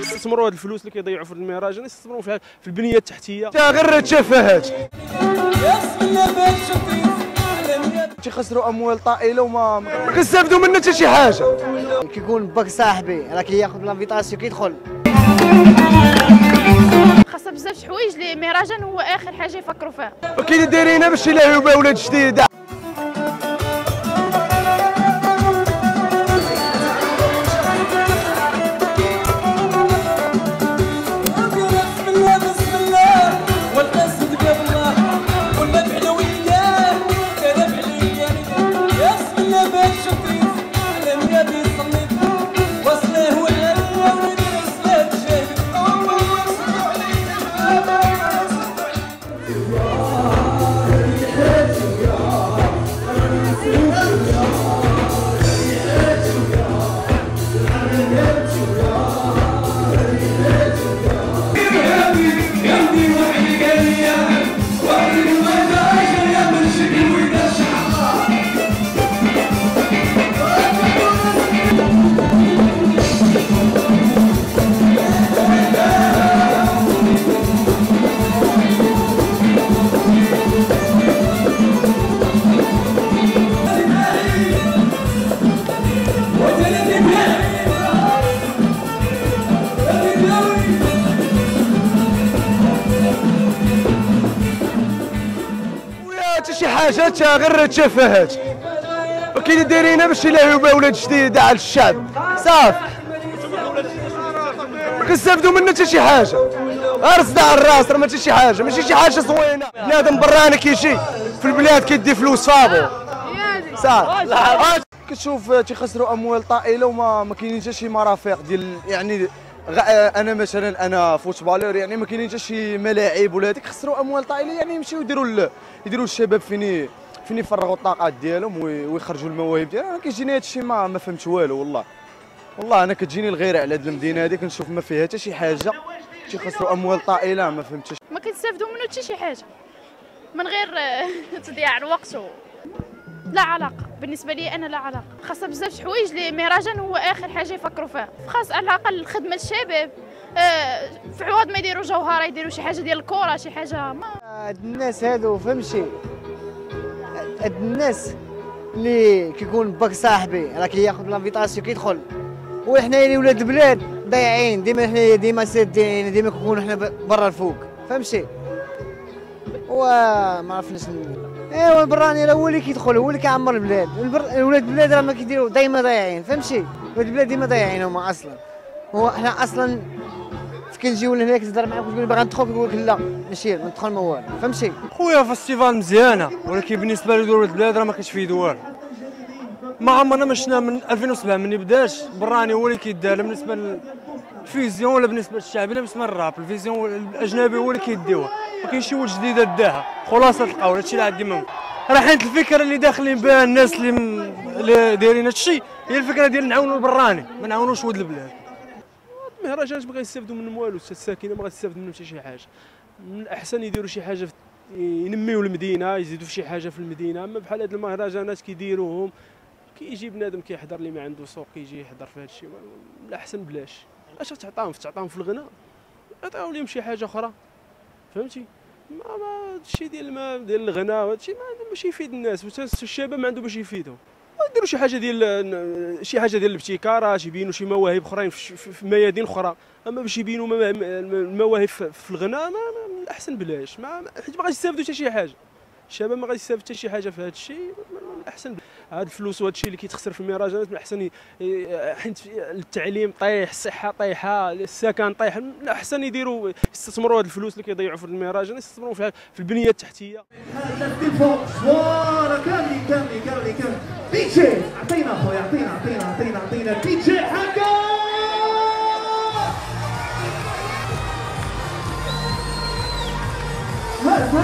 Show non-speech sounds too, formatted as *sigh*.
يستثمروا هاد الفلوس اللي كيضيعوا في المهرجان يستثمروا فيها في البنيه التحتية. غير التفاهات تيخسروا أموال طائلة وما ما كنستافدوا منها حتى شي حاجة. كيكون باك صاحبي راه كياخذ l'invitation كيدخل. خاصة بزاف حوايج اللي مهرجان هو آخر حاجة يفكروا فيها. وكاين دايرينها باش يلاهيو بها ولاد جديد شي حاجات غير التفاهات وكاين دايرينها باش يلاهيو بها ولاد جديد على الشعب. صافي ما كنستافدوا منها حتى شي حاجة. غير صداع الراس راه ما حتى شي حاجة. ماشي شي حاجة زوينه بنادم براني كيجي في البلاد كيدي فلوس فابو. صافي كتشوف تيخسروا أموال طائلة وما ما كاينين حتى شي مرافق ديال يعني أنا مثلا أنا فوتبالور يعني ما كاينين حتى شي ملاعب ولا هذيك خسروا أموال طائله يعني يمشيو يديروا يديروا الشباب فين فين يفرغوا الطاقات ديالهم وي- ويخرجوا المواهب ديالهم. أنا كيجيني هذا الشيء ما ما فهمت والو والله. والله أنا كتجيني الغيره على هذه المدينة هذه كنشوف ما فيها حتى شي حاجة. تيخسروا أموال طائله ما فهمتش ما كنستافدوا منه حتى شي حاجة. من غير آه، *laughs* تضييع الوقت. لا علاقة. بالنسبة لي أنا لا علاقة. خاصة بزاف حوايج اللي مهرجان هو آخر حاجة يفكروا فيها. خاص على الأقل خدمه الشباب آه، في عوض ما يديروا جوهرة يديروا شي حاجة ديال الكره شي حاجة ما. الناس هادو فهمتي؟ الناس اللي كيكون باك صاحبي راه كياخذ l'invitation كيدخل. وحنا اللي ولاد البلاد ضايعين. ديما حنا ديما سادين ديما كنكونوا حنا برا الفوق. فهمتي؟ وما عرفناش ايوا البراني راه هو اللي كيدخل هو اللي كيعمر البلاد. ولاد البلاد راه ما كيديروا دايما ضايعين فهمتي؟ ولاد البلاد ديما ضايعين هما أصلا. هو إحنا أصلا كنجيو لهناك تهضر معاك وتقول باغي ندخل كيقول لك لا ماشي ما ندخل ما والو فهمتي؟ خويا فيستيفال مزيانة ولكن بالنسبة لدول البلاد راه ما فيه دوار. ما عمرنا ما شفنا من 2007 من بداش براني هو اللي كيدار بالنسبة للفيزيون ولا بالنسبة للشعبي ولا بالنسبة للراب الفيزيون الاجنبي هو اللي كيديوها ما كاينش شي ولد جديده داها. خلاصة القول هادشي اللي عندي من راه حيت الفكرة اللي داخلين بها الناس اللي, م... اللي دايرين هادشي هي الفكرة ديال نعاونوا البراني. ما نعاونوش ولد البلاد. المهرجانات ما غيستافدوا منهم والو الساكنه ما غتستافد منهم حتى شي حاجة. من الأحسن يديروا شي حاجة في ينميو المدينة يزيدوا في شي حاجة في المدينة. أما بحال هاد المهرجانات كيديروهم كيجي بنادم كيحضر اللي ما عنده سوق كيجي يحضر في من الأحسن بلاش. اش تعطاهم تعطاهم في الغناء عطاو لهم شي حاجة أخرى. فهمتي؟ ما ما الشيء ديال الما ديال الغناء وهذا الشيء ما باش يفيد الناس الشباب ما عنده باش يفيدهم. نديروا شي حاجة ديال شي حاجة ديال الابتكارات يبينوا شي مواهب أخرين في, ميادين أخرى. أما باش يبينوا موا- المواهب في الغناء ما ما- من الأحسن بلاش ما ما- حيت ما غادي يستافدوا حتى شي حاجة. الشباب ما غادي يستافد حتى شي حاجة في هذا الشيء من الاحسن هاد الفلوس وهذا الشيء اللي كيتخسر في المهرجانات من الاحسن حيت التعليم طيح الصحة طايحة السكن طايح من الاحسن يديروا يستثمروا هاد الفلوس اللي كيضيعوا في المهرجان يستثمروا فيها في البنية التحتية. صوره كاملين كاملين كاملين كاملين دي جي أعطينا أخويا أعطينا أعطينا أعطينا اعطينا دي Hey!